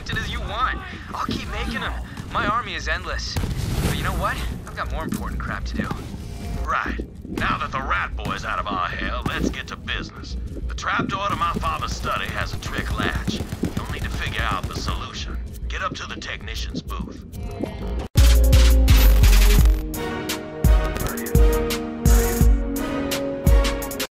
many anointed as you want. I'll keep making them. My army is endless. But you know what? I've got more important crap to do. Right. Now that the rat boy's out of our hair, let's get to business. The trapdoor to my father's study has a trick latch. You'll need to figure out the solution. Get up to the technician's booth.